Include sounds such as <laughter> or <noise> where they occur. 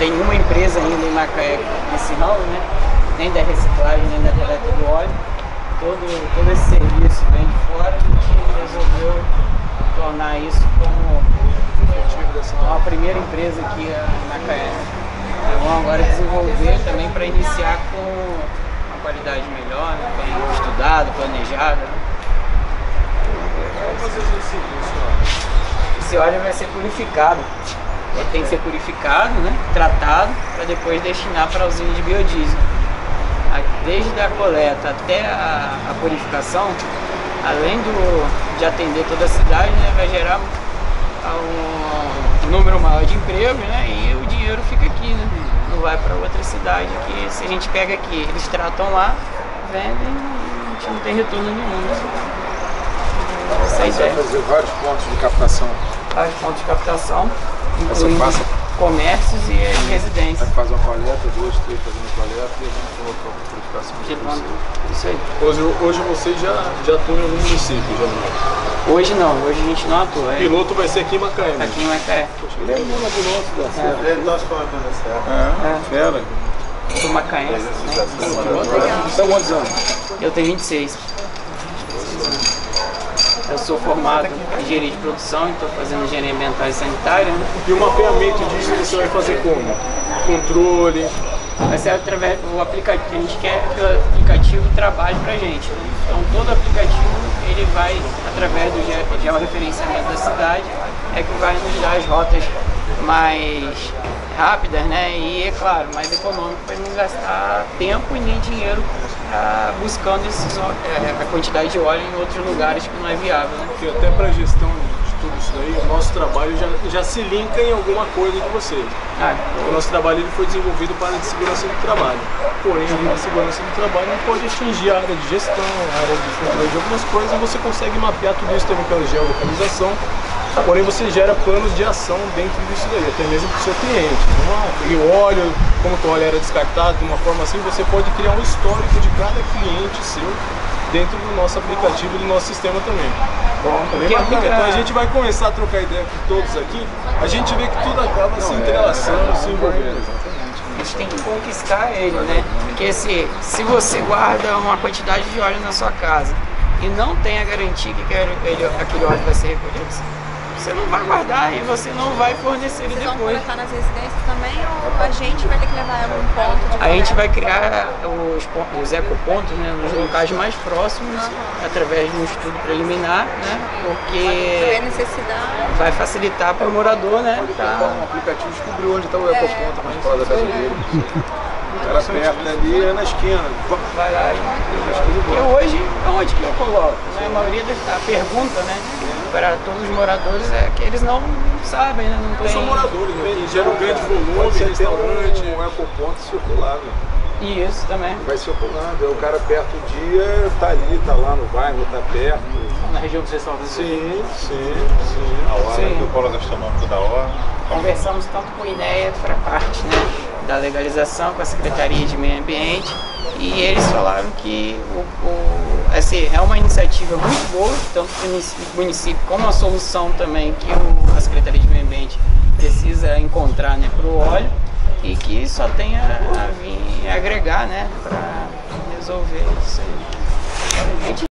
tem nenhuma empresa ainda em Macaé nesse ramo, né? Nem da reciclagem, nem da coleta do óleo. Todo, todo esse serviço vem de fora, a gente resolveu tornar isso como a primeira empresa aqui em Macaé. Então agora desenvolver também para iniciar com uma qualidade melhor, né? bem estudado, planejado. Né? Esse óleo vai ser purificado. Tem que ser purificado, né? tratado, para depois destinar para a usina de biodiesel. Desde a coleta até a, a purificação, além do, de atender toda a cidade, né? vai gerar um, um número maior de empregos né? e o dinheiro fica aqui, né? não vai para outra cidade. Que se a gente pega aqui, eles tratam lá, vendem e a gente não tem retorno nenhum. Essa Você vai fazer vários pontos de captação. Vários pontos de captação, incluindo comércios e residências. Aí faz uma coleta, duas, três fazendo coleta e a gente coloca a purificação. Isso aí. Hoje, hoje vocês já, já atuam no município, já não? Hoje não, hoje a gente não atua. O piloto vai ser aqui em Macaé, né? Aqui em Macaé. Poxa, ele é o piloto da é. Ele nós falando da Serra. É, fera. Sou macaense. Né? São quantos anos? Eu tenho 26. Eu sou formado em engenharia de produção estou fazendo engenharia ambiental e sanitária. Né? E o mapeamento disso você vai fazer como? Controle? Vai ser através do aplicativo. A gente quer que o aplicativo trabalhe para a gente. Né? Então todo aplicativo ele vai, através do georreferenciamento da cidade, é que vai nos dar as rotas mais rápidas né? e, é claro, mais econômicas para não gastar tempo e nem dinheiro ah, buscando esses, é, a quantidade de óleo em outros lugares que não é viável. Né? Porque até para a gestão de tudo isso daí, o nosso trabalho já, já se linka em alguma coisa de vocês. Ah, o nosso trabalho ele foi desenvolvido para a de segurança do trabalho. Porém, a segurança do trabalho não pode atingir a área de gestão, a área de controle de algumas coisas, e você consegue mapear tudo isso também pela geolocalização porém você gera planos de ação dentro disso daí, até mesmo para o seu cliente. e o óleo, como o óleo era descartado de uma forma assim, você pode criar um histórico de cada cliente seu dentro do nosso aplicativo e do nosso sistema também. Bom, também bacana. Então a gente vai começar a trocar ideia com todos aqui, a gente vê que tudo acaba Não, se entrelaçando, é, se envolvendo. A gente tem que conquistar ele, né? Porque se, se você guarda uma quantidade de óleo na sua casa e não tem a garantia que aquele óleo vai ser recolhido, você não vai guardar e você não vai fornecer Vocês depois. Vocês vão coletar nas residências também ou a gente vai ter que levar ela um ponto de A gente vai criar os, os ecopontos né, nos locais mais próximos, uhum. através de um estudo preliminar, né? Porque é necessidade. vai facilitar para o morador, né? Tá. O aplicativo descobriu onde está o ecoponto mais próximo da casa dele. <laughs> Era perto ali, é na esquina. Vai lá e... e hoje, onde que eu coloco? Né? A maioria da pergunta, né? para todos os moradores é que eles não sabem, né? Não, não tem... são moradores, né? gera um grande volume, restaurante, um ecoponto circulável. E isso também. Vai circulando, é o cara perto do dia, tá ali, tá lá no bairro, tá perto. Na região dos restaurantes? Sim, sim, sim. A hora sim. do polo gastronômico da hora. Conversamos tanto com o INEA para parte né, da legalização, com a Secretaria de Meio Ambiente, e eles falaram que o, o, assim, é uma iniciativa muito boa, tanto para o município como a solução também que o, a Secretaria de Meio Ambiente precisa encontrar né, para o óleo e que só tem a, a vir agregar né, para resolver isso aí.